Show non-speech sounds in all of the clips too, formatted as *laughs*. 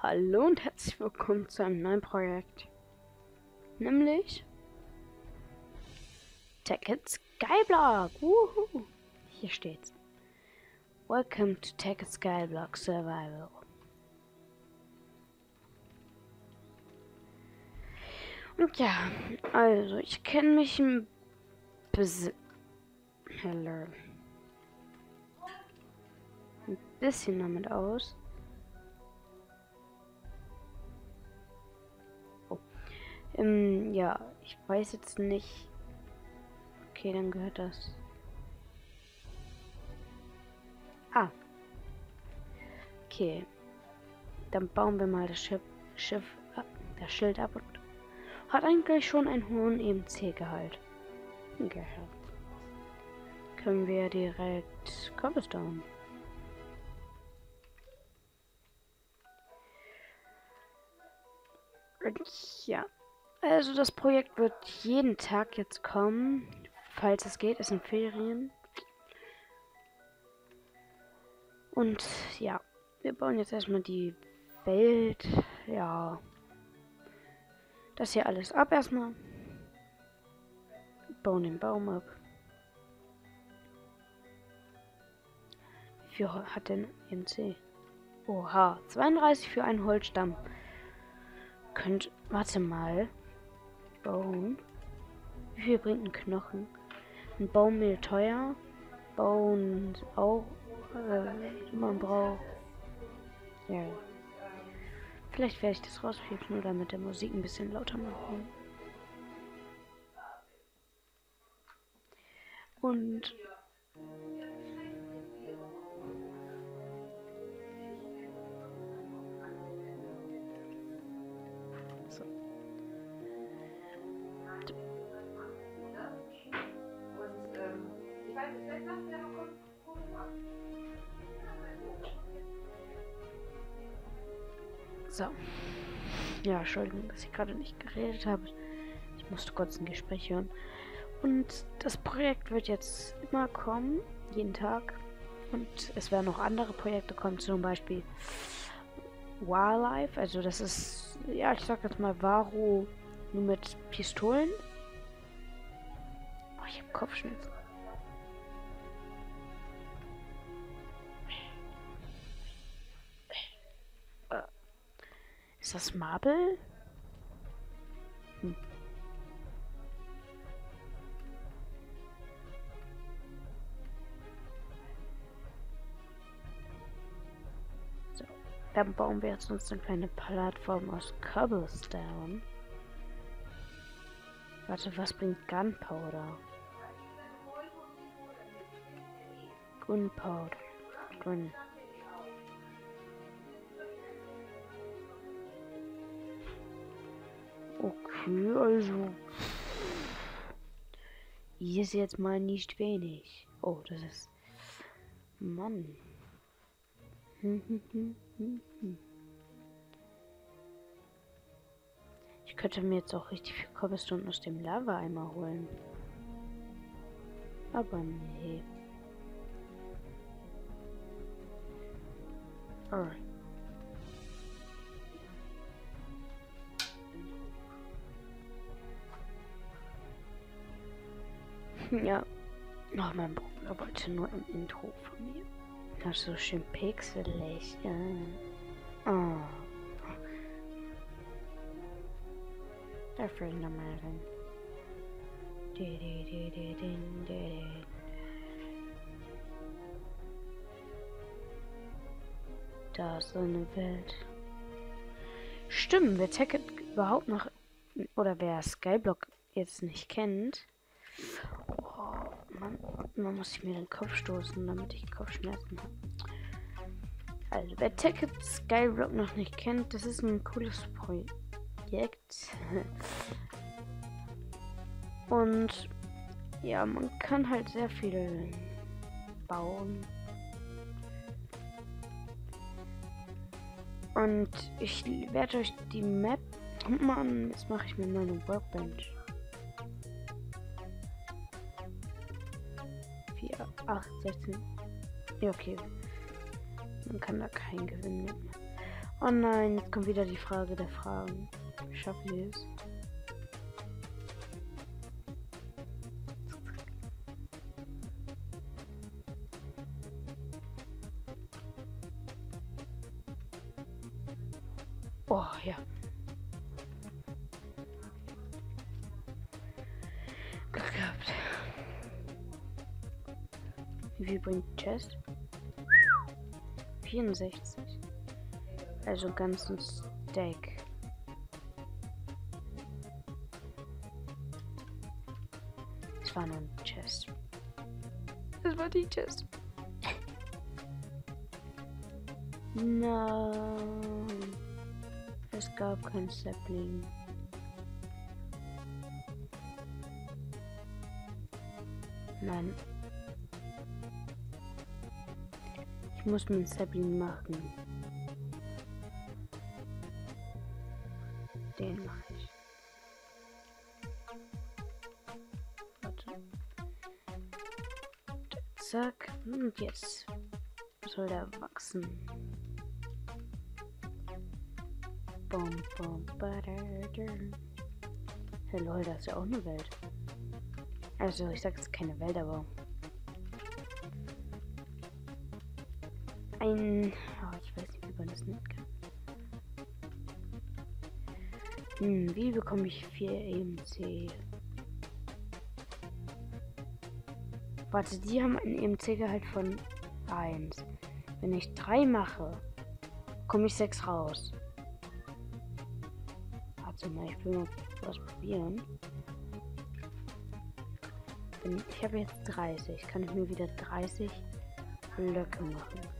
Hallo und herzlich willkommen zu einem neuen Projekt. Nämlich Ticket Skyblock. Wuhu. Hier steht's. Welcome to Ticket Skyblock Survival. Und ja, also ich kenne mich ein bisschen. Hello. Ein bisschen damit aus. Ähm, ja, ich weiß jetzt nicht. Okay, dann gehört das. Ah. Okay. Dann bauen wir mal das Schiff, Schiff ab, das Schild ab und hat eigentlich schon einen hohen EMC-Gehalt. Gehalt. Können wir direkt Cobblestone. Also das Projekt wird jeden Tag jetzt kommen, falls es geht. Es sind Ferien. Und ja, wir bauen jetzt erstmal die Welt. Ja. Das hier alles ab erstmal. Bauen den Baum ab. Wie viel hat denn MC? Oha, 32 für einen Holzstamm. Könnt, warte mal. Bone. Wie viel bringt ein Knochen? Ein Baummehl teuer. Bone auch. Äh, man braucht. Ja. Vielleicht werde ich das rauspiepsen oder mit der Musik ein bisschen lauter machen. Und So. Ja, Entschuldigung, dass ich gerade nicht geredet habe. Ich musste kurz ein Gespräch hören. Und das Projekt wird jetzt immer kommen, jeden Tag. Und es werden noch andere Projekte kommen, zum Beispiel Wildlife. Also das ist, ja, ich sag jetzt mal Varo nur mit Pistolen. Oh, ich habe Kopfschmerzen. Ist das Marble? Hm. So, dann bauen wir jetzt uns eine kleine Plattform aus Cobblestone. Warte, was bringt Gunpowder? Gunpowder. Gun. Okay, also. Hier ist jetzt mal nicht wenig. Oh, das ist. Mann. Ich könnte mir jetzt auch richtig viel Cobblestone aus dem Lava-Eimer holen. Aber nee. Alright. *laughs* Ja. Oh, mein Bruder wollte nur im Intro von mir. Das ist so schön pixelig. Ja. Oh. Da fehlt nochmal drin. Da ist so eine Welt. Stimmt, wer Tacket überhaupt noch oder wer Skyblock jetzt nicht kennt, man, man muss mir den Kopf stoßen, damit ich Kopfschmerzen habe. Also, wer Ticket Skyblock noch nicht kennt, das ist ein cooles Projekt. *laughs* Und ja, man kann halt sehr viel bauen. Und ich werde euch die Map. Mann, jetzt mache ich mir meine Workbench. 8, 16. Ja, okay. Man kann da keinen Gewinn mitmachen. Oh nein, jetzt kommt wieder die Frage der Fragen. Schaffe ich es? Viel bringt Chest? 64. Also ganzen Stack. Es war nur ein Chest. Es war die Chest. Nein. Es gab kein Sapling. Nein. Muss mir ein Sapling machen. Den mache ich. Warte. Zack. Und jetzt soll der wachsen. Bom, bom, Hey lol, da ist ja auch eine Welt. Also, ich sag jetzt keine Welt, aber. Ein. Oh, ich weiß nicht, wie man das nennt. Hm, wie bekomme ich 4 EMC? Warte, die haben ein EMC-Gehalt von 1. Wenn ich 3 mache, komme ich 6 raus. Warte mal, ich will mal was probieren. Ich habe jetzt 30. Kann ich mir wieder 30 Blöcke machen.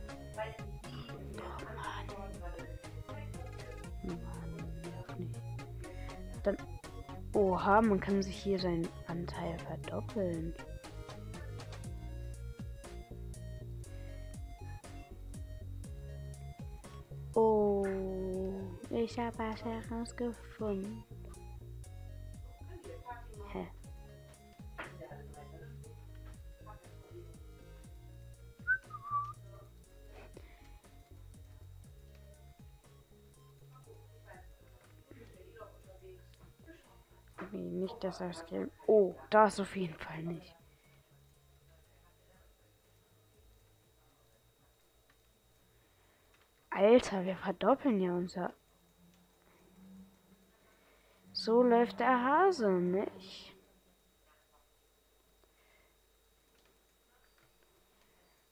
Oha, man kann sich hier seinen Anteil verdoppeln. Oh, ich habe was herausgefunden. Nicht das als Game. Oh, das auf jeden Fall nicht. Alter, wir verdoppeln ja unser. So läuft der Hase, nicht?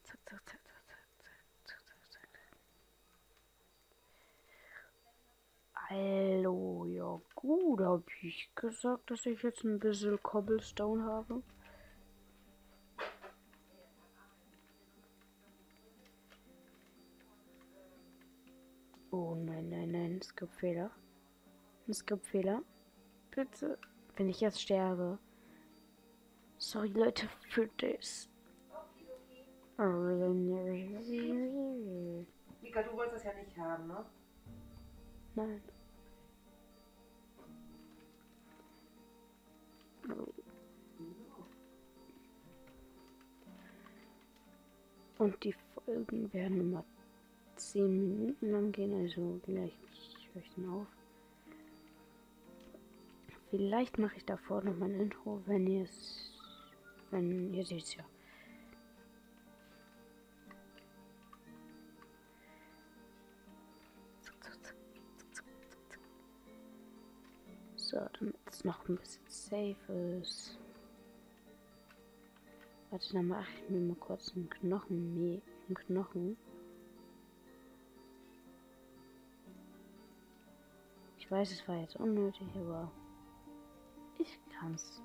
Zack, zack, zack, zack, zack, zack, zack, zack. Hallo, ja gut, habe ich gesagt, dass ich jetzt ein bisschen Cobblestone habe. Oh nein, nein, nein, es gibt Fehler. Es gibt Fehler. Bitte, wenn ich jetzt sterbe. Sorry Leute für das. Mika, du wolltest das ja nicht haben, ne? Nein. Und die Folgen werden immer 10 Minuten lang gehen, also gleich höre ich dann auf. Vielleicht mache ich davor noch mein Intro, wenn ihr es. Wenn ihr seht ja. So, damit es noch ein bisschen safe ist. Warte, dann mache ich mir mal kurz einen Knochen. Nee, einen Knochen. Ich weiß, es war jetzt unnötig, aber ich kann's.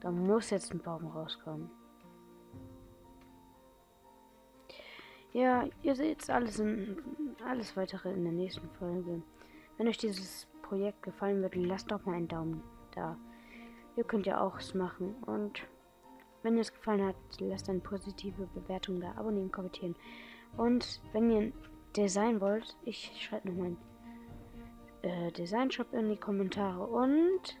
Da muss jetzt ein Baum rauskommen. Ja, ihr seht alles in alles weitere in der nächsten Folge. Wenn euch dieses Projekt gefallen wird, lasst doch mal einen Daumen da. Ihr könnt ja auch es machen. Und wenn es gefallen hat, lasst eine positive Bewertung da, abonnieren, kommentieren. Und wenn ihr ein Design wollt, ich schreibe noch meinen äh, Design-Shop in die Kommentare. Und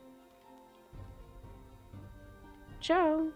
ciao!